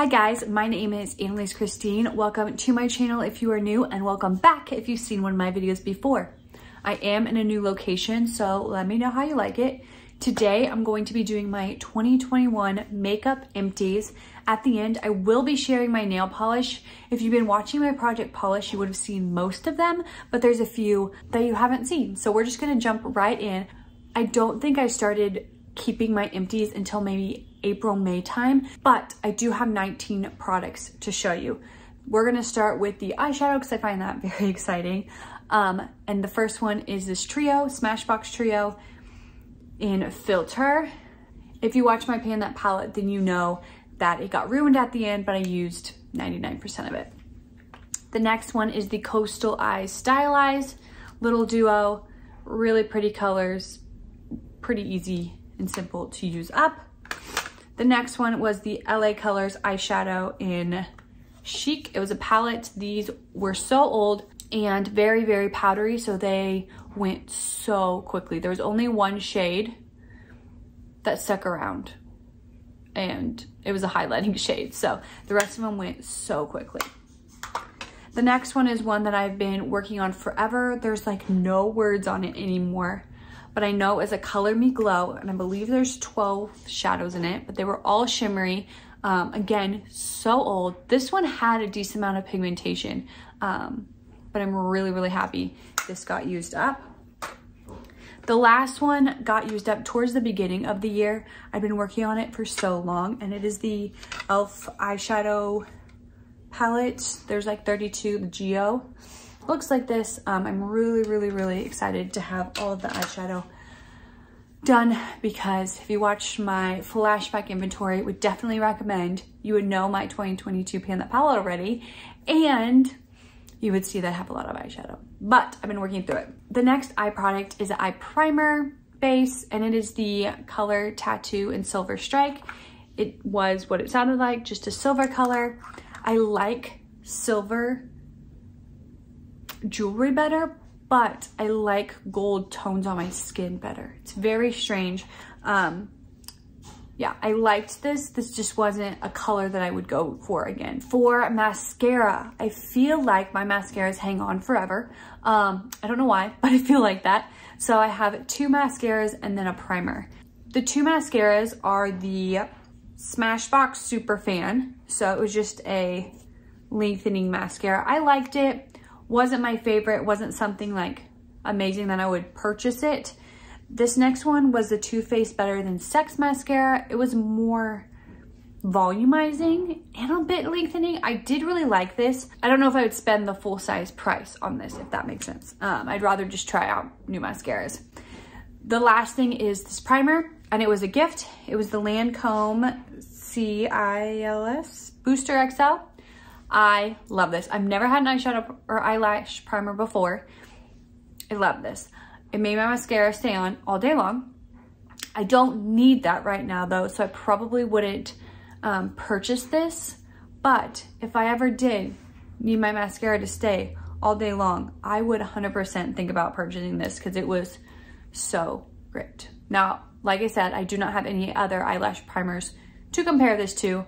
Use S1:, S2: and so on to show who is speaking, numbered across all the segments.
S1: Hi guys, my name is Annelise Kristine. Welcome to my channel if you are new and welcome back if you've seen one of my videos before. I am in a new location, so let me know how you like it. Today, I'm going to be doing my 2021 makeup empties. At the end, I will be sharing my nail polish. If you've been watching my project polish, you would have seen most of them, but there's a few that you haven't seen. So we're just gonna jump right in. I don't think I started keeping my empties until maybe April, May time, but I do have 19 products to show you. We're gonna start with the eyeshadow because I find that very exciting. Um, and the first one is this trio, Smashbox Trio in Filter. If you watch my Pan That palette, then you know that it got ruined at the end, but I used 99% of it. The next one is the Coastal Eyes Stylize Little Duo. Really pretty colors, pretty easy and simple to use up. The next one was the LA Colors eyeshadow in Chic. It was a palette. These were so old and very, very powdery, so they went so quickly. There was only one shade that stuck around and it was a highlighting shade. So the rest of them went so quickly. The next one is one that I've been working on forever. There's like no words on it anymore, but I know it's a Color Me Glow and I believe there's 12 shadows in it, but they were all shimmery. Um, again, so old. This one had a decent amount of pigmentation, um, but I'm really, really happy this got used up. The last one got used up towards the beginning of the year. I've been working on it for so long and it is the e.l.f. eyeshadow palette. There's like 32, the Geo. Looks like this. Um, I'm really, really, really excited to have all of the eyeshadow done because if you watch my flashback inventory, would definitely recommend, you would know my 2022 Pan That palette already. And you would see that I have a lot of eyeshadow, but I've been working through it. The next eye product is an eye primer base, and it is the color Tattoo and Silver Strike. It was what it sounded like, just a silver color. I like silver jewelry better, but I like gold tones on my skin better. It's very strange. Um, yeah, I liked this. This just wasn't a color that I would go for again. For mascara, I feel like my mascaras hang on forever. Um, I don't know why, but I feel like that. So I have two mascaras and then a primer. The two mascaras are the Smashbox Super Fan. So it was just a lengthening mascara. I liked it. Wasn't my favorite. Wasn't something like amazing that I would purchase it. This next one was the Too Faced Better Than Sex mascara. It was more volumizing and a bit lengthening. I did really like this. I don't know if I would spend the full size price on this, if that makes sense. Um, I'd rather just try out new mascaras. The last thing is this primer, and it was a gift. It was the Lancome CILS Booster XL. I love this. I've never had an eyeshadow or eyelash primer before. I love this. It made my mascara stay on all day long. I don't need that right now though, so I probably wouldn't um, purchase this. But if I ever did need my mascara to stay all day long, I would 100% think about purchasing this because it was so great. Now, like I said, I do not have any other eyelash primers to compare this to.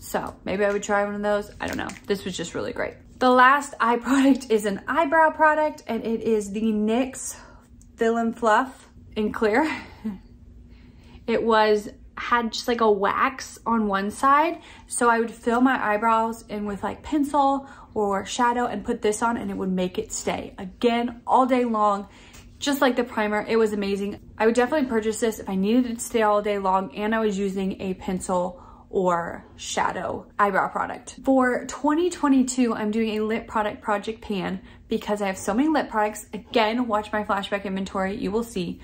S1: So maybe I would try one of those. I don't know. This was just really great. The last eye product is an eyebrow product and it is the NYX Fill and Fluff in clear. it was had just like a wax on one side. So I would fill my eyebrows in with like pencil or shadow and put this on and it would make it stay. Again, all day long, just like the primer, it was amazing. I would definitely purchase this if I needed it to stay all day long and I was using a pencil or shadow eyebrow product. For 2022, I'm doing a lip product project pan because I have so many lip products. Again, watch my flashback inventory, you will see.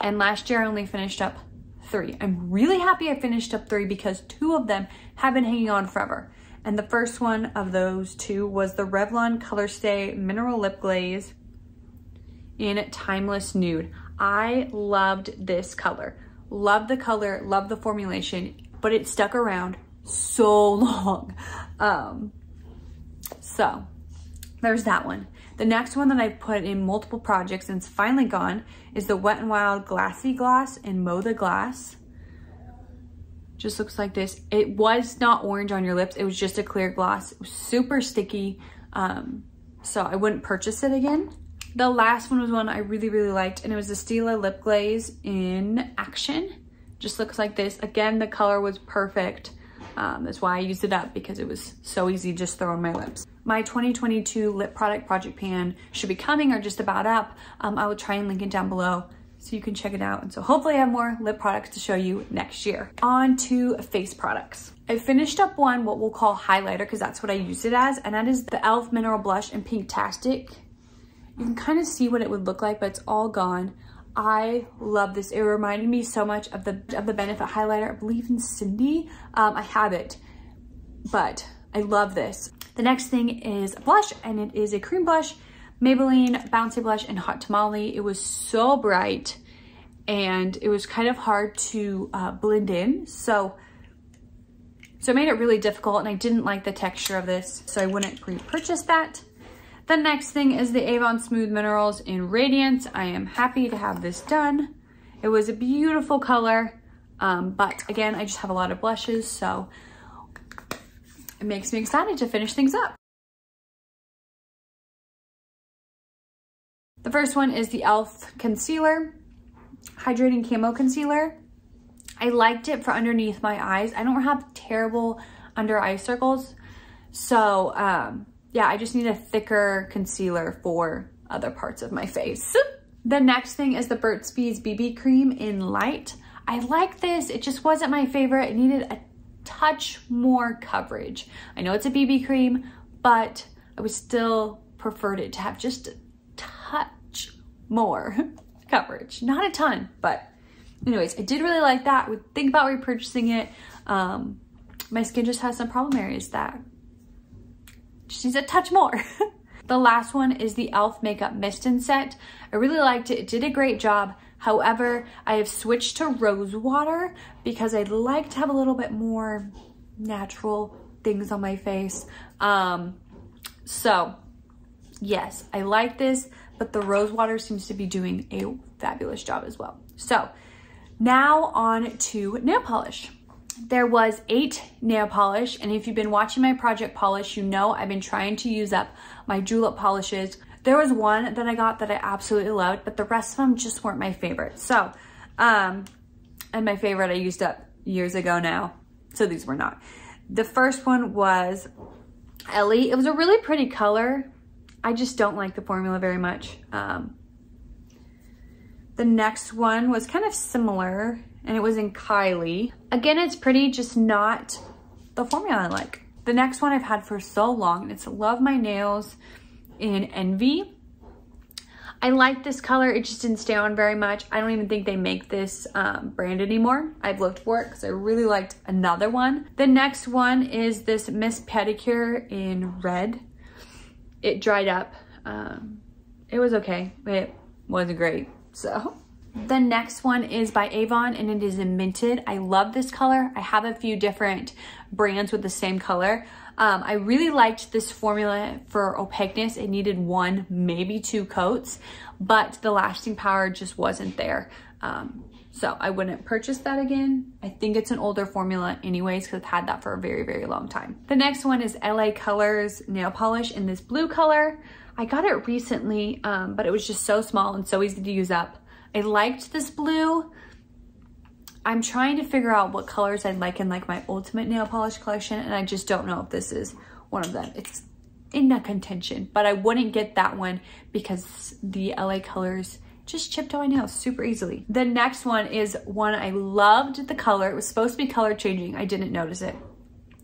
S1: And last year I only finished up three. I'm really happy I finished up three because two of them have been hanging on forever. And the first one of those two was the Revlon Colorstay Mineral Lip Glaze in Timeless Nude. I loved this color. Love the color, love the formulation but it stuck around so long. Um, so there's that one. The next one that I put in multiple projects and it's finally gone is the Wet n Wild Glassy Gloss in Mow the Glass. just looks like this. It was not orange on your lips. It was just a clear gloss. Super sticky. Um, so I wouldn't purchase it again. The last one was one I really, really liked and it was the Stila Lip Glaze in Action. Just looks like this. Again, the color was perfect. Um, that's why I used it up because it was so easy just throw on my lips. My 2022 lip product project pan should be coming or just about up. Um, I will try and link it down below so you can check it out. And so hopefully I have more lip products to show you next year. On to face products. I finished up one, what we'll call highlighter, because that's what I used it as, and that is the e.l.f. Mineral Blush in Pinktastic. You can kind of see what it would look like, but it's all gone. I love this. It reminded me so much of the of the Benefit highlighter. I believe in Cindy. Um, I have it, but I love this. The next thing is a blush, and it is a cream blush Maybelline Bouncy Blush in Hot Tamale. It was so bright and it was kind of hard to uh, blend in. So, so it made it really difficult and I didn't like the texture of this, so I wouldn't repurchase that. The next thing is the Avon Smooth Minerals in Radiance. I am happy to have this done. It was a beautiful color, um, but again, I just have a lot of blushes, so it makes me excited to finish things up. The first one is the e.l.f. Concealer, Hydrating Camo Concealer. I liked it for underneath my eyes. I don't have terrible under eye circles. So um, yeah, I just need a thicker concealer for other parts of my face. the next thing is the Burt's Bees BB Cream in Light. I like this. It just wasn't my favorite. It needed a touch more coverage. I know it's a BB cream, but I would still preferred it to have just a touch more coverage. Not a ton, but anyways, I did really like that. Would think about repurchasing it. Um, my skin just has some problem areas that just needs a touch more. the last one is the e.l.f. Makeup Mist and Set. I really liked it. It did a great job. However, I have switched to rose water because I'd like to have a little bit more natural things on my face. Um, so yes, I like this but the rose water seems to be doing a fabulous job as well. So now on to nail polish. There was eight nail polish, and if you've been watching my project polish, you know I've been trying to use up my julep polishes. There was one that I got that I absolutely loved, but the rest of them just weren't my favorite. So, um, and my favorite I used up years ago now, so these were not. The first one was Ellie. It was a really pretty color, I just don't like the formula very much. Um, the next one was kind of similar and it was in Kylie. Again, it's pretty, just not the formula I like. The next one I've had for so long and it's Love My Nails in Envy. I like this color. It just didn't stay on very much. I don't even think they make this um, brand anymore. I've looked for it because I really liked another one. The next one is this Miss Pedicure in red it dried up. Um, it was okay. It wasn't great. So the next one is by Avon and it is in Minted. I love this color. I have a few different brands with the same color. Um, I really liked this formula for opaqueness. It needed one, maybe two coats, but the lasting power just wasn't there. Um, so I wouldn't purchase that again. I think it's an older formula anyways because I've had that for a very, very long time. The next one is LA Colors nail polish in this blue color. I got it recently, um, but it was just so small and so easy to use up. I liked this blue. I'm trying to figure out what colors I'd like in like my ultimate nail polish collection and I just don't know if this is one of them. It's in a contention, but I wouldn't get that one because the LA Colors just chipped away nails super easily. The next one is one I loved the color. It was supposed to be color changing. I didn't notice it.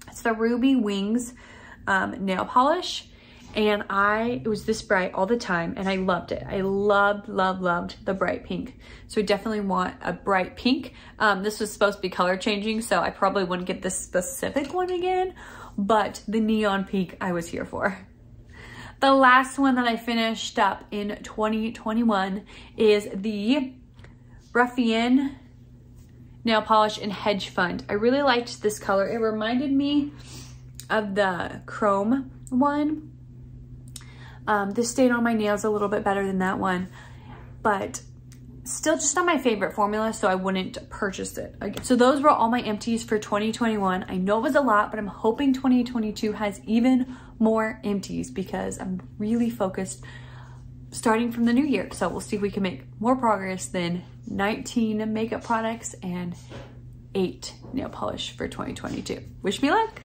S1: It's the Ruby Wings um, nail polish. And I, it was this bright all the time and I loved it. I loved, loved, loved the bright pink. So I definitely want a bright pink. Um, this was supposed to be color changing, so I probably wouldn't get this specific one again, but the neon pink I was here for. The last one that I finished up in 2021 is the Ruffian nail polish in Hedge Fund. I really liked this color. It reminded me of the chrome one. Um, this stayed on my nails a little bit better than that one, but still just not my favorite formula, so I wouldn't purchase it. So those were all my empties for 2021. I know it was a lot, but I'm hoping 2022 has even more empties because I'm really focused starting from the new year. So we'll see if we can make more progress than 19 makeup products and eight nail polish for 2022. Wish me luck.